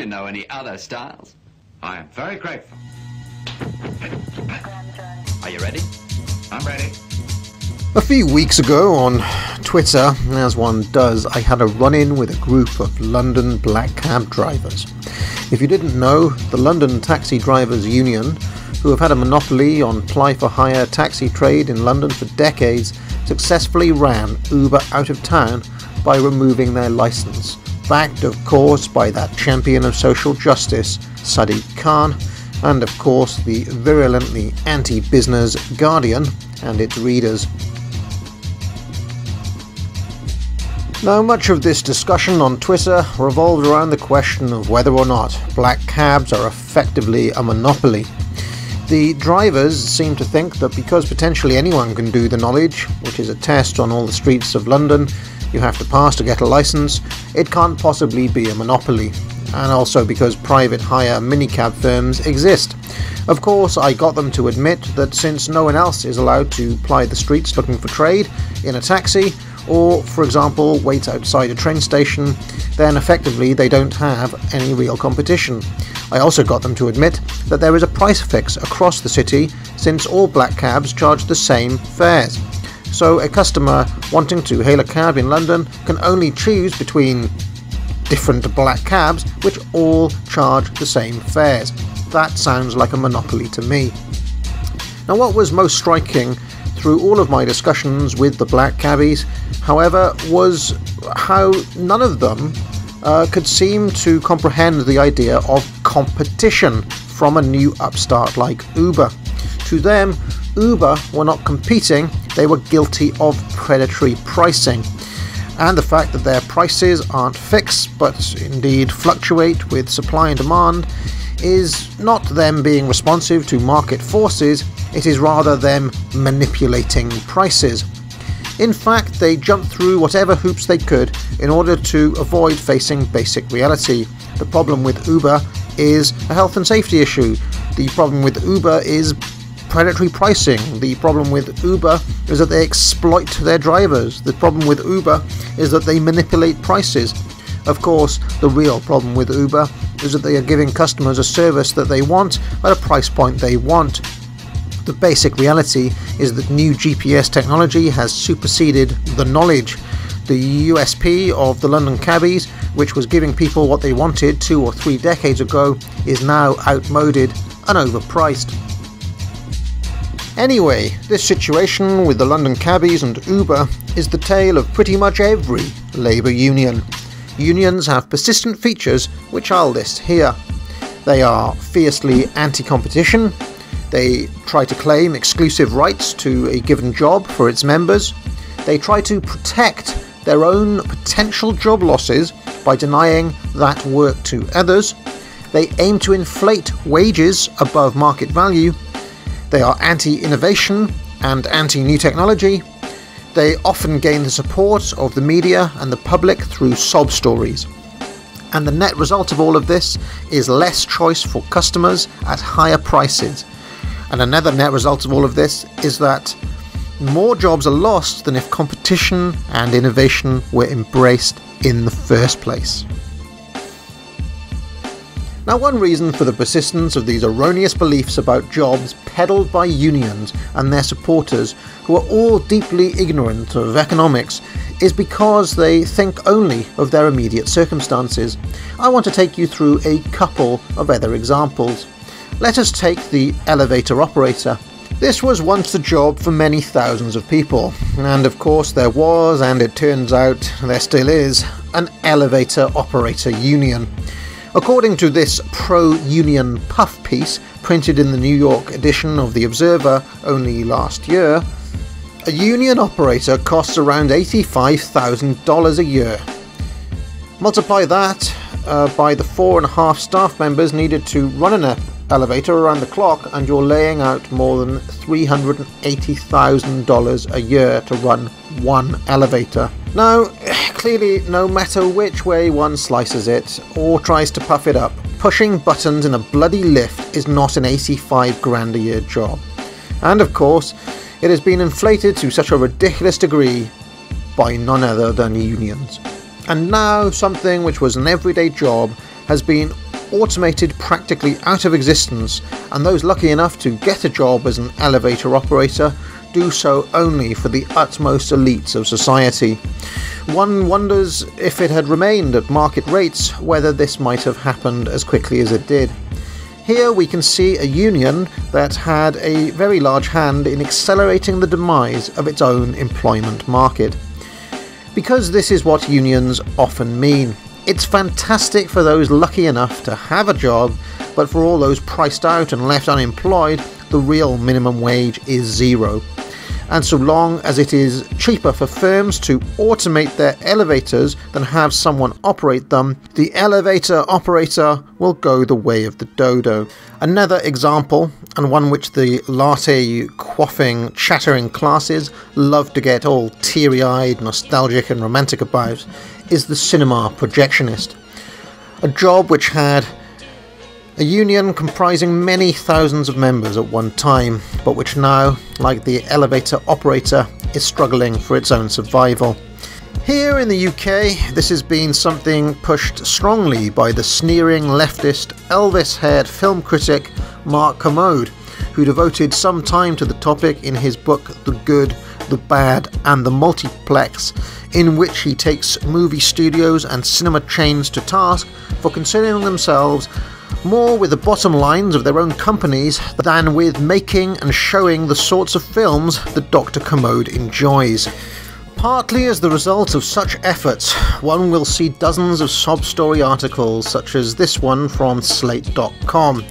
Do you know any other styles? I am very grateful. Are you ready? I'm ready. A few weeks ago on Twitter, as one does, I had a run in with a group of London black cab drivers. If you didn't know, the London Taxi Drivers Union, who have had a monopoly on ply for hire taxi trade in London for decades, successfully ran Uber out of town by removing their license, backed of course by that champion of social justice, Sadiq Khan, and of course the virulently anti business Guardian and its readers. Now, much of this discussion on Twitter revolved around the question of whether or not black cabs are effectively a monopoly. The drivers seem to think that because potentially anyone can do the knowledge, which is a test on all the streets of London, you have to pass to get a license, it can't possibly be a monopoly. And also because private hire minicab firms exist. Of course, I got them to admit that since no one else is allowed to ply the streets looking for trade in a taxi, or, for example, wait outside a train station, then effectively they don't have any real competition. I also got them to admit that there is a price fix across the city since all black cabs charge the same fares. So a customer wanting to hail a cab in London can only choose between different black cabs which all charge the same fares. That sounds like a monopoly to me. Now, what was most striking through all of my discussions with the black cabbies, however, was how none of them uh, could seem to comprehend the idea of competition from a new upstart like Uber. To them, Uber were not competing, they were guilty of predatory pricing. And the fact that their prices aren't fixed but indeed fluctuate with supply and demand is not them being responsive to market forces, it is rather them manipulating prices. In fact, they jumped through whatever hoops they could in order to avoid facing basic reality. The problem with Uber is a health and safety issue. The problem with Uber is predatory pricing. The problem with Uber is that they exploit their drivers. The problem with Uber is that they manipulate prices. Of course, the real problem with Uber is that they are giving customers a service that they want at a price point they want. The basic reality is that new GPS technology has superseded the knowledge. The USP of the London cabbies, which was giving people what they wanted two or three decades ago, is now outmoded and overpriced. Anyway, this situation with the London cabbies and Uber is the tale of pretty much every labour union. Unions have persistent features which I'll list here. They are fiercely anti competition, they try to claim exclusive rights to a given job for its members, they try to protect their own potential job losses by denying that work to others, they aim to inflate wages above market value, they are anti innovation and anti new technology, they often gain the support of the media and the public through sob stories. And the net result of all of this is less choice for customers at higher prices. And another net result of all of this is that more jobs are lost than if competition and innovation were embraced in the first place. Now, one reason for the persistence of these erroneous beliefs about jobs peddled by unions and their supporters, who are all deeply ignorant of economics, is because they think only of their immediate circumstances. I want to take you through a couple of other examples. Let us take the elevator operator. This was once the job for many thousands of people, and of course there was, and it turns out there still is, an elevator operator union. According to this pro union puff piece printed in the New York edition of The Observer only last year, a union operator costs around $85,000 a year. Multiply that uh, by the four and a half staff members needed to run an elevator around the clock, and you're laying out more than $380,000 a year to run one elevator. Now, clearly, no matter which way one slices it or tries to puff it up, pushing buttons in a bloody lift is not an 85 grand a year job. And of course, it has been inflated to such a ridiculous degree by none other than unions. And now, something which was an everyday job has been automated practically out of existence, and those lucky enough to get a job as an elevator operator do so only for the utmost elites of society. One wonders if it had remained at market rates, whether this might have happened as quickly as it did. Here we can see a union that had a very large hand in accelerating the demise of its own employment market. Because this is what unions often mean. It's fantastic for those lucky enough to have a job, but for all those priced out and left unemployed, the real minimum wage is zero and so long as it is cheaper for firms to automate their elevators than have someone operate them, the elevator operator will go the way of the dodo. Another example, and one which the latte quaffing, chattering classes love to get all teary eyed, nostalgic, and romantic about, is the cinema projectionist. A job which had a union comprising many thousands of members at one time, but which now, like the elevator operator, is struggling for its own survival. Here in the UK, this has been something pushed strongly by the sneering leftist Elvis haired film critic Mark Kermode, who devoted some time to the topic in his book The Good, the Bad, and the Multiplex, in which he takes movie studios and cinema chains to task for considering themselves more with the bottom lines of their own companies than with making and showing the sorts of films that Dr. Kermode enjoys. Partly as the result of such efforts, one will see dozens of sob story articles such as this one from Slate.com.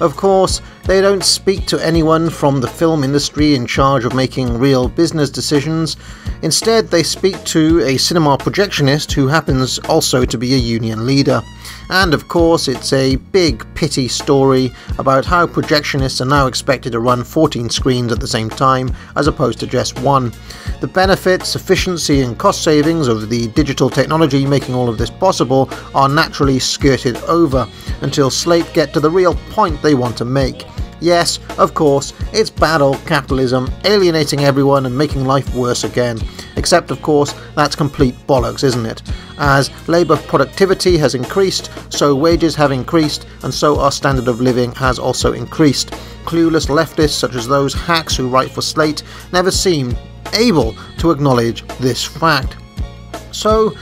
Of course, they don't speak to anyone from the film industry in charge of making real business decisions. Instead, they speak to a cinema projectionist who happens also to be a union leader. And of course, it's a big pity story about how projectionists are now expected to run 14 screens at the same time as opposed to just one. The benefits, efficiency, and cost savings of the digital technology making all of this possible are naturally skirted over until Slate get to the real point they want to make. Yes, of course, it's bad old capitalism, alienating everyone and making life worse again. Except, of course, that's complete bollocks, isn't it? As labour productivity has increased, so wages have increased, and so our standard of living has also increased. Clueless leftists, such as those hacks who write for Slate, never seem able to acknowledge this fact. So,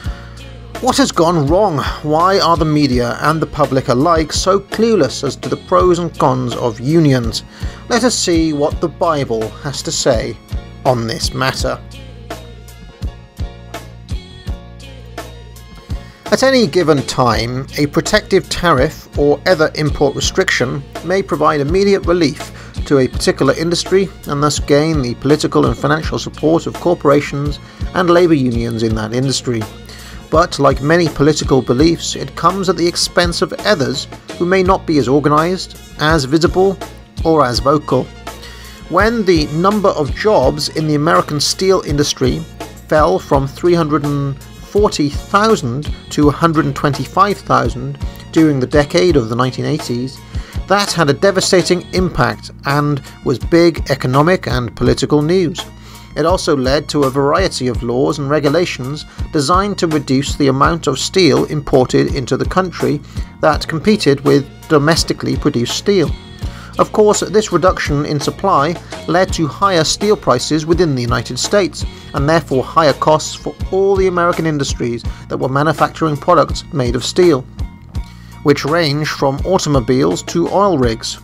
what has gone wrong? Why are the media and the public alike so clueless as to the pros and cons of unions? Let us see what the Bible has to say on this matter. At any given time, a protective tariff or other import restriction may provide immediate relief to a particular industry and thus gain the political and financial support of corporations and labour unions in that industry but like many political beliefs, it comes at the expense of others who may not be as organised, as visible, or as vocal. When the number of jobs in the American steel industry fell from 340,000 to 125,000 during the decade of the 1980s, that had a devastating impact and was big economic and political news. It also led to a variety of laws and regulations designed to reduce the amount of steel imported into the country that competed with domestically produced steel. Of course, this reduction in supply led to higher steel prices within the United States, and therefore higher costs for all the American industries that were manufacturing products made of steel, which range from automobiles to oil rigs.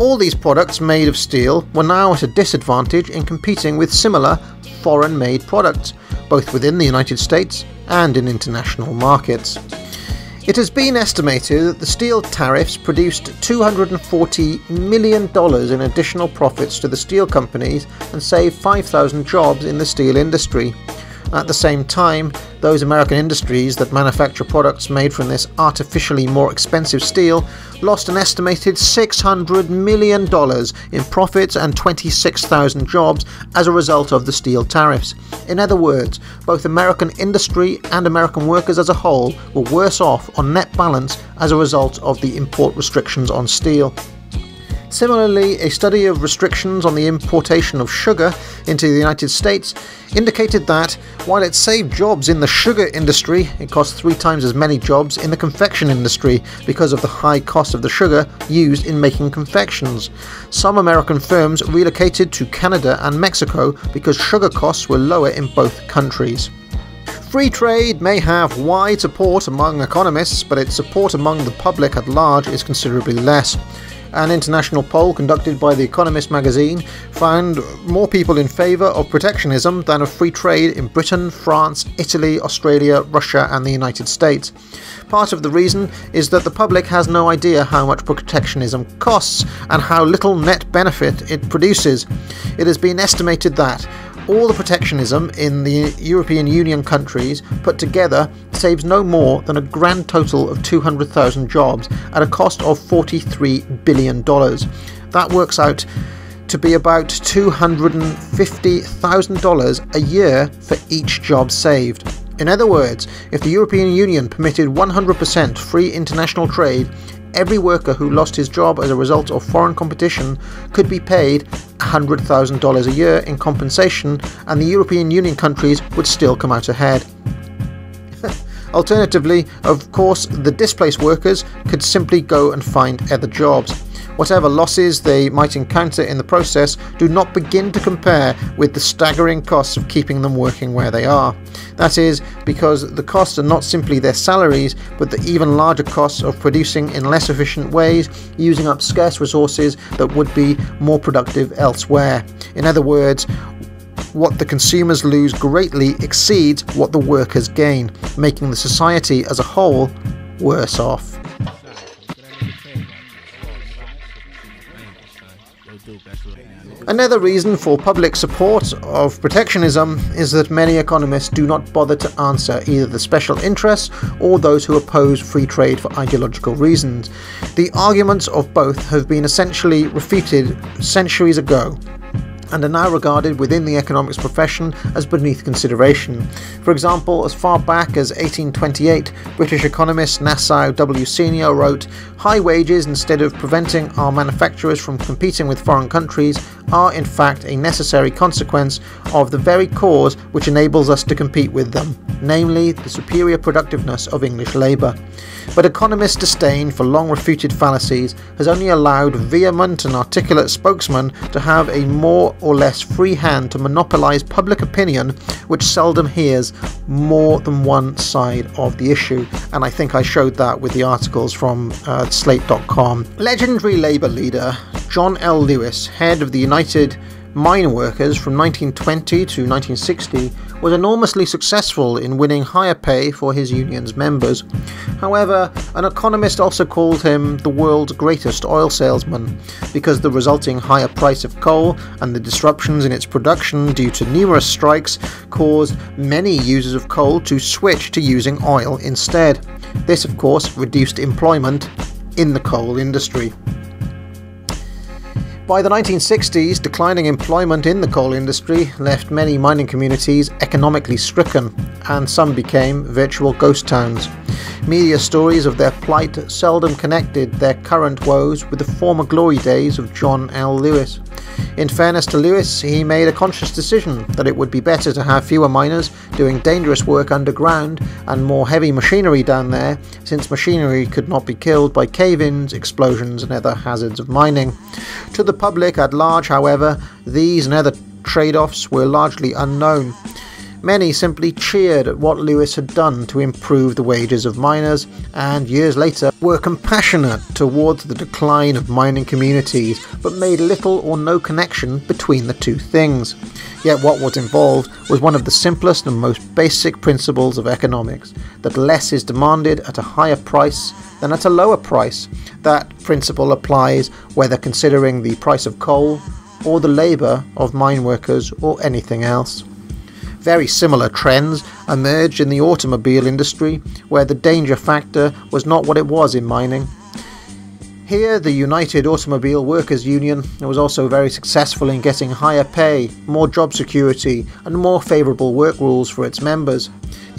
All these products made of steel were now at a disadvantage in competing with similar foreign made products, both within the United States and in international markets. It has been estimated that the steel tariffs produced $240 million in additional profits to the steel companies and saved 5,000 jobs in the steel industry. At the same time, those American industries that manufacture products made from this artificially more expensive steel lost an estimated $600 million in profits and 26,000 jobs as a result of the steel tariffs. In other words, both American industry and American workers as a whole were worse off on net balance as a result of the import restrictions on steel. Similarly, a study of restrictions on the importation of sugar into the United States indicated that while it saved jobs in the sugar industry, it cost three times as many jobs in the confection industry because of the high cost of the sugar used in making confections. Some American firms relocated to Canada and Mexico because sugar costs were lower in both countries. Free trade may have wide support among economists, but its support among the public at large is considerably less. An international poll conducted by The Economist magazine found more people in favour of protectionism than of free trade in Britain, France, Italy, Australia, Russia, and the United States. Part of the reason is that the public has no idea how much protectionism costs and how little net benefit it produces. It has been estimated that all the protectionism in the European Union countries put together saves no more than a grand total of 200,000 jobs at a cost of $43 billion. That works out to be about $250,000 a year for each job saved. In other words, if the European Union permitted 100% free international trade, every worker who lost his job as a result of foreign competition could be paid $100,000 a year in compensation, and the European Union countries would still come out ahead. Alternatively, of course, the displaced workers could simply go and find other jobs. Whatever losses they might encounter in the process do not begin to compare with the staggering costs of keeping them working where they are. That is, because the costs are not simply their salaries, but the even larger costs of producing in less efficient ways, using up scarce resources that would be more productive elsewhere. In other words, what the consumers lose greatly exceeds what the workers gain, making the society as a whole worse off. Another reason for public support of protectionism is that many economists do not bother to answer either the special interests or those who oppose free trade for ideological reasons. The arguments of both have been essentially refuted centuries ago and are now regarded within the economics profession as beneath consideration. For example, as far back as 1828, British economist Nassau W. Senior wrote, High wages, instead of preventing our manufacturers from competing with foreign countries, are in fact a necessary consequence of the very cause which enables us to compete with them, namely the superior productiveness of English labour. But economists' disdain for long refuted fallacies has only allowed vehement and articulate spokesmen to have a more or less free hand to monopolise public opinion, which seldom hears more than one side of the issue. And I think I showed that with the articles from uh, Slate.com. Legendary Labour leader John L. Lewis, head of the United Mine Workers from 1920 to 1960, was enormously successful in winning higher pay for his union's members. However, an economist also called him the world's greatest oil salesman because the resulting higher price of coal and the disruptions in its production due to numerous strikes caused many users of coal to switch to using oil instead. This, of course, reduced employment in the coal industry. By the 1960s, declining employment in the coal industry left many mining communities economically stricken, and some became virtual ghost towns. Media stories of their plight seldom connected their current woes with the former glory days of John L. Lewis. In fairness to Lewis, he made a conscious decision that it would be better to have fewer miners doing dangerous work underground and more heavy machinery down there, since machinery could not be killed by cave ins, explosions, and other hazards of mining. To the public at large, however, these and other trade offs were largely unknown. Many simply cheered at what Lewis had done to improve the wages of miners, and years later were compassionate towards the decline of mining communities, but made little or no connection between the two things. Yet what was involved was one of the simplest and most basic principles of economics that less is demanded at a higher price than at a lower price. That principle applies whether considering the price of coal or the labour of mine workers or anything else. Very similar trends emerged in the automobile industry, where the danger factor was not what it was in mining. Here, the United Automobile Workers Union was also very successful in getting higher pay, more job security, and more favourable work rules for its members.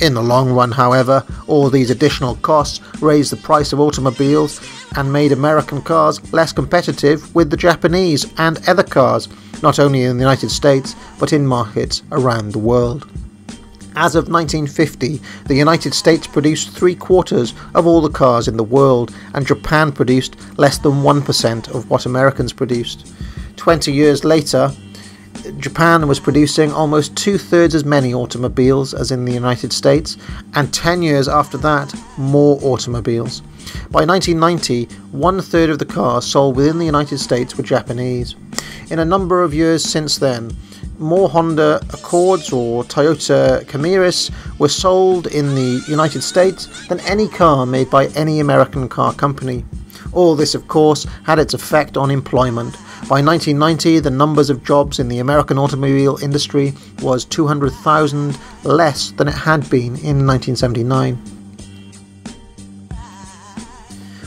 In the long run, however, all these additional costs raised the price of automobiles and made American cars less competitive with the Japanese and other cars, not only in the United States but in markets around the world. As of 1950, the United States produced three quarters of all the cars in the world, and Japan produced less than 1% of what Americans produced. 20 years later, Japan was producing almost two thirds as many automobiles as in the United States, and 10 years after that, more automobiles. By 1990, one third of the cars sold within the United States were Japanese. In a number of years since then, more Honda Accords or Toyota Camrys were sold in the United States than any car made by any American car company. All this, of course, had its effect on employment. By 1990, the numbers of jobs in the American automobile industry was 200,000 less than it had been in 1979.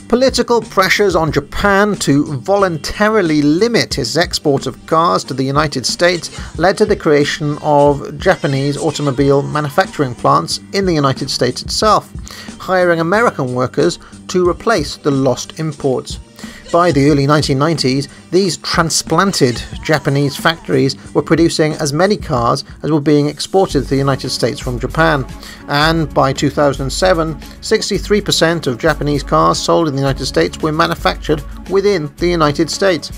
Political pressures on Japan to voluntarily limit its export of cars to the United States led to the creation of Japanese automobile manufacturing plants in the United States itself, hiring American workers to replace the lost imports. By the early 1990s, these transplanted Japanese factories were producing as many cars as were being exported to the United States from Japan. And by 2007, 63% of Japanese cars sold in the United States were manufactured within the United States.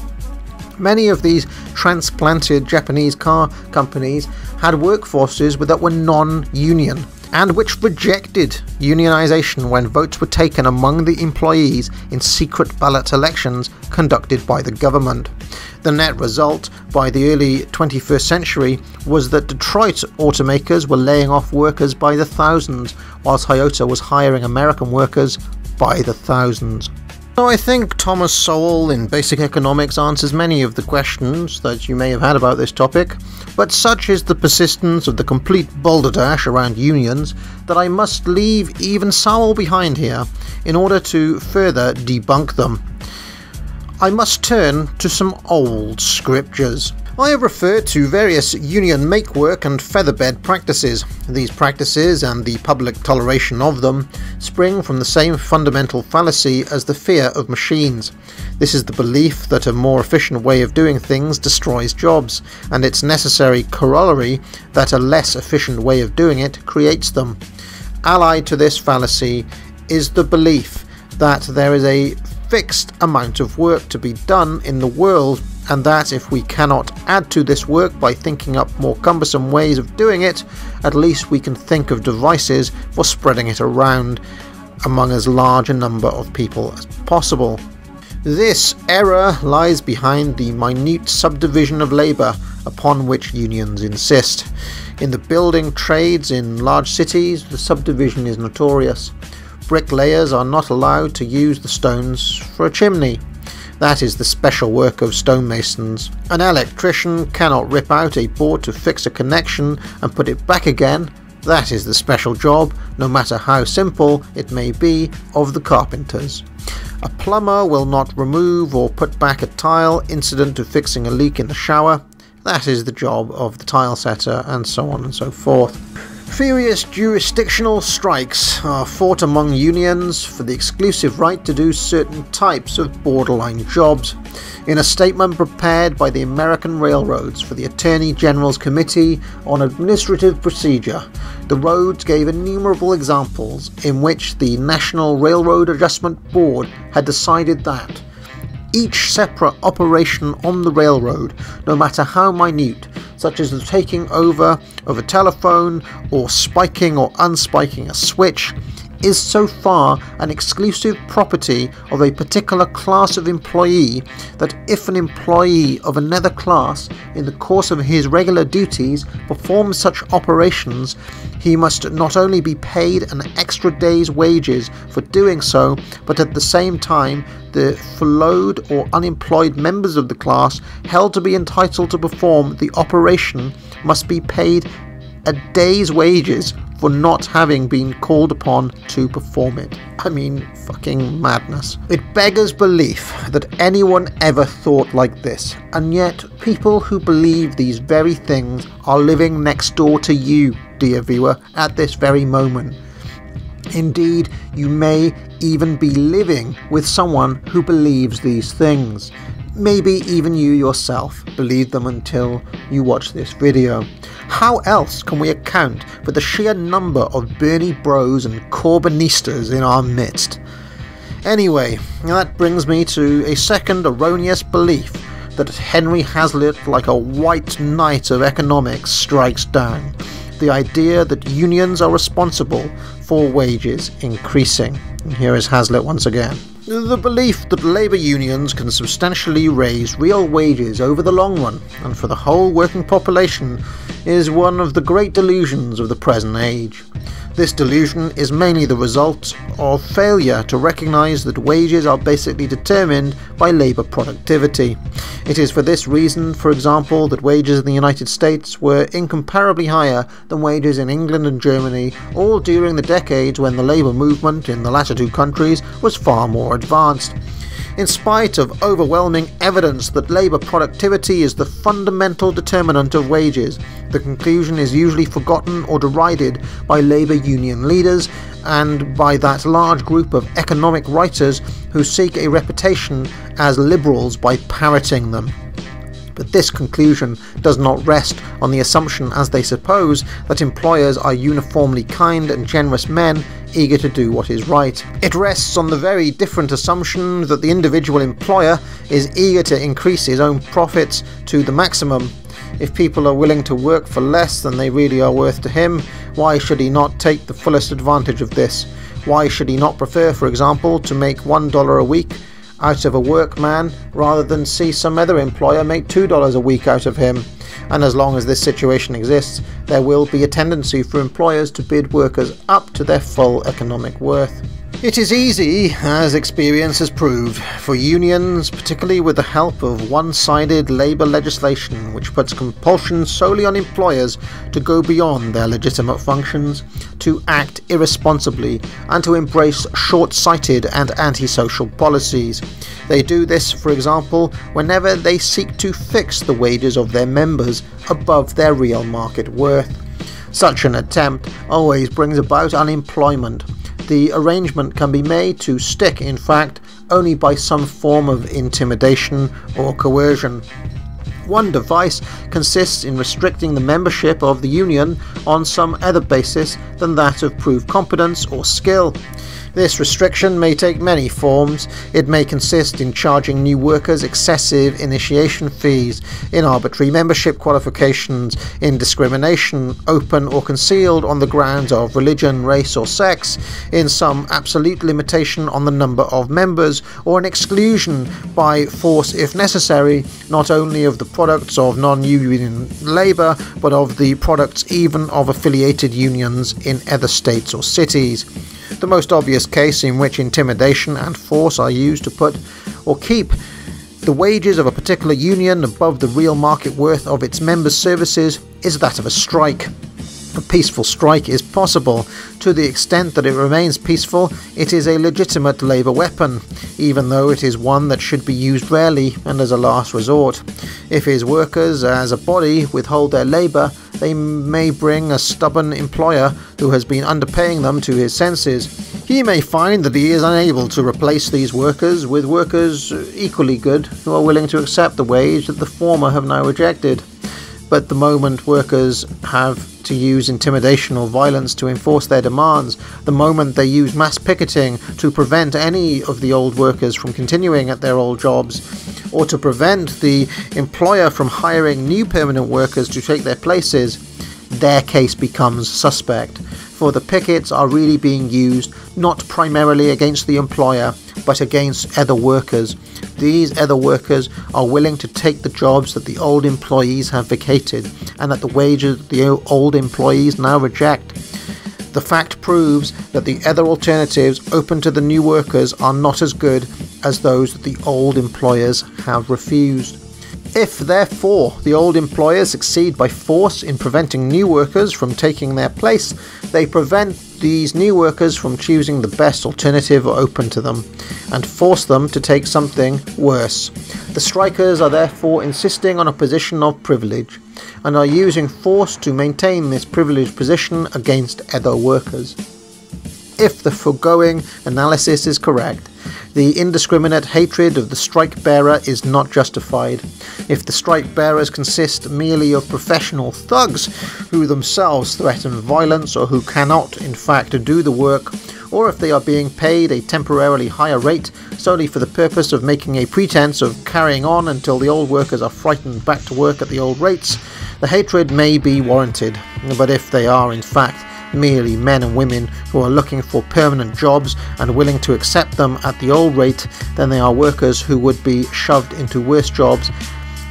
Many of these transplanted Japanese car companies had workforces that were non union and which rejected unionisation when votes were taken among the employees in secret ballot elections conducted by the government. The net result by the early 21st century was that Detroit automakers were laying off workers by the thousands, while Toyota was hiring American workers by the thousands. So I think Thomas Sowell in Basic Economics answers many of the questions that you may have had about this topic, but such is the persistence of the complete balderdash around unions that I must leave even Sowell behind here in order to further debunk them. I must turn to some old scriptures. I have referred to various union makework and featherbed practices. These practices and the public toleration of them spring from the same fundamental fallacy as the fear of machines. This is the belief that a more efficient way of doing things destroys jobs, and its necessary corollary that a less efficient way of doing it creates them. Allied to this fallacy is the belief that there is a fixed amount of work to be done in the world and that if we cannot add to this work by thinking up more cumbersome ways of doing it, at least we can think of devices for spreading it around among as large a number of people as possible. This error lies behind the minute subdivision of labour upon which unions insist. In the building trades in large cities, the subdivision is notorious. Bricklayers are not allowed to use the stones for a chimney. That is the special work of stonemasons. An electrician cannot rip out a board to fix a connection and put it back again. That is the special job, no matter how simple it may be, of the carpenters. A plumber will not remove or put back a tile incident to fixing a leak in the shower. That is the job of the tile setter, and so on and so forth. Furious jurisdictional strikes are fought among unions for the exclusive right to do certain types of borderline jobs. In a statement prepared by the American Railroads for the Attorney General's Committee on Administrative Procedure, the roads gave innumerable examples in which the National Railroad Adjustment Board had decided that each separate operation on the railroad, no matter how minute, such as the taking over of a telephone or spiking or unspiking a switch, is so far an exclusive property of a particular class of employee that if an employee of another class in the course of his regular duties performs such operations, he must not only be paid an extra day's wages for doing so, but at the same time the furloughed or unemployed members of the class held to be entitled to perform the operation must be paid a day's wages for not having been called upon to perform it. I mean, fucking madness. It beggars belief that anyone ever thought like this, and yet people who believe these very things are living next door to you, dear viewer, at this very moment. Indeed, you may even be living with someone who believes these things. Maybe even you yourself believe them until you watch this video. How else can we account for the sheer number of Bernie bros and Corbynistas in our midst? Anyway, that brings me to a second erroneous belief that Henry Hazlitt, like a white knight of economics, strikes down the idea that unions are responsible for wages increasing. And here is Hazlitt once again. The belief that labour unions can substantially raise real wages over the long run and for the whole working population is one of the great delusions of the present age. This delusion is mainly the result of failure to recognise that wages are basically determined by labour productivity. It is for this reason, for example, that wages in the United States were incomparably higher than wages in England and Germany, all during the decades when the labour movement in the latter two countries was far more advanced in spite of overwhelming evidence that labour productivity is the fundamental determinant of wages. The conclusion is usually forgotten or derided by labour union leaders and by that large group of economic writers who seek a reputation as liberals by parroting them. But this conclusion does not rest on the assumption, as they suppose, that employers are uniformly kind and generous men eager to do what is right. It rests on the very different assumption that the individual employer is eager to increase his own profits to the maximum. If people are willing to work for less than they really are worth to him, why should he not take the fullest advantage of this? Why should he not prefer, for example, to make $1 a week out of a workman rather than see some other employer make $2 a week out of him? and as long as this situation exists, there will be a tendency for employers to bid workers up to their full economic worth. It is easy, as experience has proved, for unions, particularly with the help of one sided labour legislation which puts compulsion solely on employers to go beyond their legitimate functions, to act irresponsibly, and to embrace short sighted and antisocial policies. They do this, for example, whenever they seek to fix the wages of their members above their real market worth. Such an attempt always brings about unemployment the arrangement can be made to stick, in fact, only by some form of intimidation or coercion. One device consists in restricting the membership of the union on some other basis than that of proved competence or skill. This restriction may take many forms. It may consist in charging new workers excessive initiation fees, in arbitrary membership qualifications, in discrimination, open or concealed on the grounds of religion, race, or sex, in some absolute limitation on the number of members, or an exclusion by force if necessary, not only of the products of non union labour, but of the products even of affiliated unions in other states or cities the most obvious case in which intimidation and force are used to put or keep the wages of a particular union above the real market worth of its members' services is that of a strike. A peaceful strike is possible. To the extent that it remains peaceful, it is a legitimate labour weapon, even though it is one that should be used rarely and as a last resort. If his workers, as a body, withhold their labour, they may bring a stubborn employer who has been underpaying them to his senses. He may find that he is unable to replace these workers with workers equally good who are willing to accept the wage that the former have now rejected. But the moment workers have to use intimidation or violence to enforce their demands, the moment they use mass picketing to prevent any of the old workers from continuing at their old jobs, or to prevent the employer from hiring new permanent workers to take their places, their case becomes suspect. For the pickets are really being used not primarily against the employer, but against other workers. These other workers are willing to take the jobs that the old employees have vacated and that the wages the old employees now reject. The fact proves that the other alternatives open to the new workers are not as good as those that the old employers have refused. If, therefore, the old employers succeed by force in preventing new workers from taking their place, they prevent these new workers from choosing the best alternative open to them and force them to take something worse. The strikers are therefore insisting on a position of privilege and are using force to maintain this privileged position against other workers. If the foregoing analysis is correct, the indiscriminate hatred of the strikebreaker is not justified. If the strikebreakers consist merely of professional thugs who themselves threaten violence or who cannot, in fact, do the work, or if they are being paid a temporarily higher rate solely for the purpose of making a pretense of carrying on until the old workers are frightened back to work at the old rates, the hatred may be warranted. But if they are, in fact, merely men and women who are looking for permanent jobs and willing to accept them at the old rate, then they are workers who would be shoved into worse jobs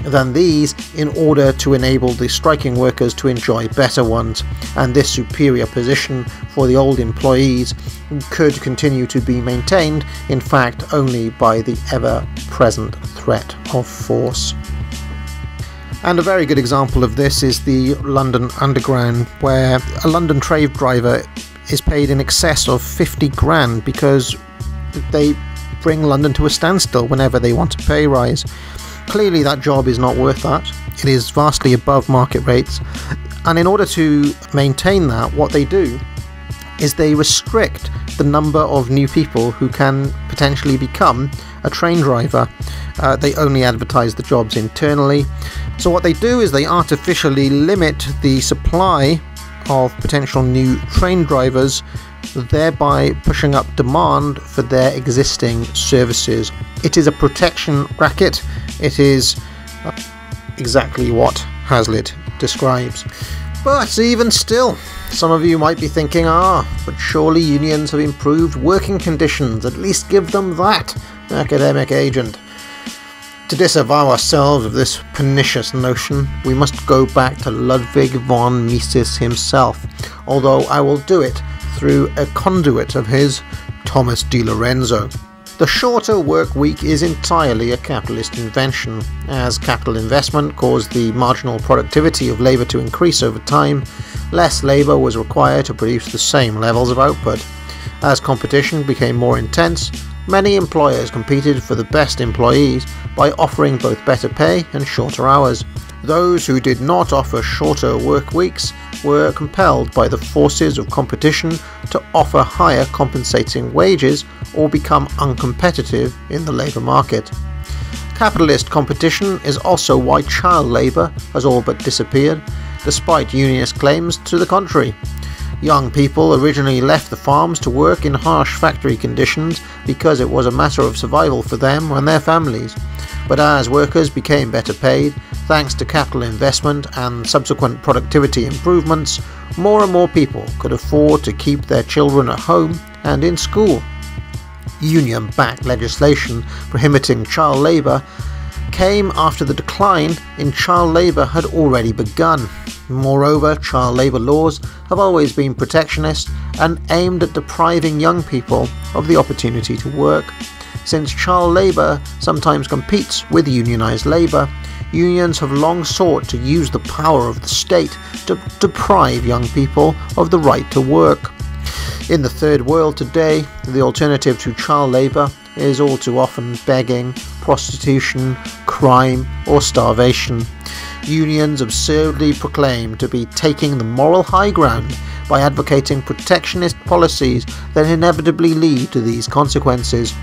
than these in order to enable the striking workers to enjoy better ones, and this superior position for the old employees could continue to be maintained, in fact, only by the ever present threat of force. And a very good example of this is the London Underground, where a London train driver is paid in excess of 50 grand because they bring London to a standstill whenever they want a pay rise. Clearly, that job is not worth that. It is vastly above market rates. And in order to maintain that, what they do is they restrict the number of new people who can potentially become a train driver. Uh, they only advertise the jobs internally. So, what they do is they artificially limit the supply of potential new train drivers, thereby pushing up demand for their existing services. It is a protection racket. It is uh, exactly what Hazlitt describes. But even still, some of you might be thinking, ah, but surely unions have improved working conditions, at least give them that, academic agent. To disavow ourselves of this pernicious notion, we must go back to Ludwig von Mises himself, although I will do it through a conduit of his, Thomas Di Lorenzo. The shorter work week is entirely a capitalist invention, as capital investment caused the marginal productivity of labour to increase over time, less labour was required to produce the same levels of output. As competition became more intense, many employers competed for the best employees by offering both better pay and shorter hours. Those who did not offer shorter work weeks were compelled by the forces of competition to offer higher compensating wages or become uncompetitive in the labour market. Capitalist competition is also why child labour has all but disappeared, despite unionist claims to the contrary. Young people originally left the farms to work in harsh factory conditions because it was a matter of survival for them and their families. But as workers became better paid, thanks to capital investment and subsequent productivity improvements, more and more people could afford to keep their children at home and in school. Union backed legislation prohibiting child labour came after the decline in child labour had already begun. Moreover, child labour laws have always been protectionist and aimed at depriving young people of the opportunity to work. Since child labour sometimes competes with unionised labour, unions have long sought to use the power of the state to deprive young people of the right to work. In the third world today, the alternative to child labour is all too often begging, prostitution, crime, or starvation. Unions absurdly proclaim to be taking the moral high ground by advocating protectionist policies that inevitably lead to these consequences.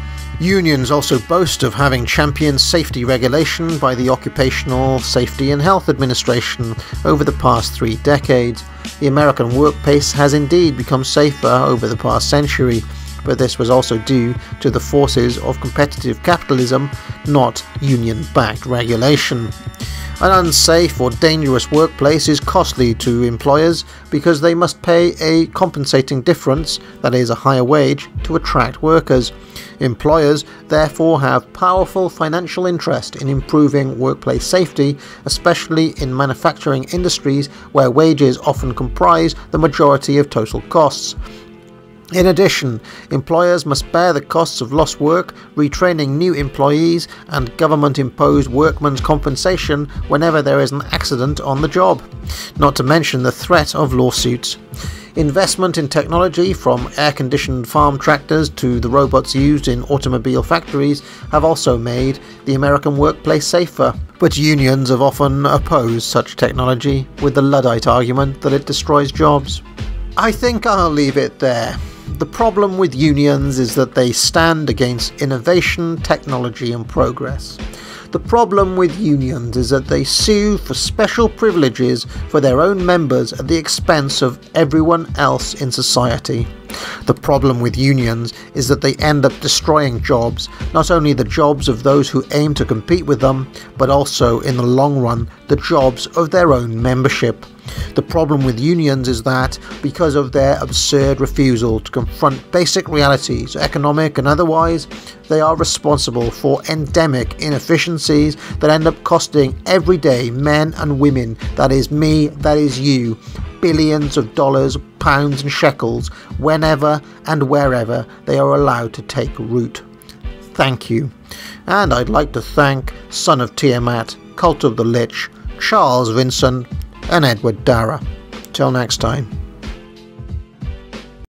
Unions also boast of having championed safety regulation by the Occupational Safety and Health Administration over the past three decades. The American workplace has indeed become safer over the past century, but this was also due to the forces of competitive capitalism, not union backed regulation. An unsafe or dangerous workplace is costly to employers because they must pay a compensating difference, that is, a higher wage, to attract workers. Employers therefore have powerful financial interest in improving workplace safety, especially in manufacturing industries where wages often comprise the majority of total costs. In addition, employers must bear the costs of lost work, retraining new employees, and government imposed workmen's compensation whenever there is an accident on the job, not to mention the threat of lawsuits. Investment in technology, from air conditioned farm tractors to the robots used in automobile factories, have also made the American workplace safer. But unions have often opposed such technology with the Luddite argument that it destroys jobs. I think I'll leave it there. The problem with unions is that they stand against innovation, technology, and progress. The problem with unions is that they sue for special privileges for their own members at the expense of everyone else in society. The problem with unions is that they end up destroying jobs, not only the jobs of those who aim to compete with them, but also, in the long run, the jobs of their own membership. The problem with unions is that, because of their absurd refusal to confront basic realities, economic and otherwise, they are responsible for endemic inefficiencies that end up costing everyday men and women, that is me, that is you, billions of dollars, pounds, and shekels whenever and wherever they are allowed to take root. Thank you. And I'd like to thank Son of Tiamat, Cult of the Lich, Charles Vinson, and Edward Dara. Till next time.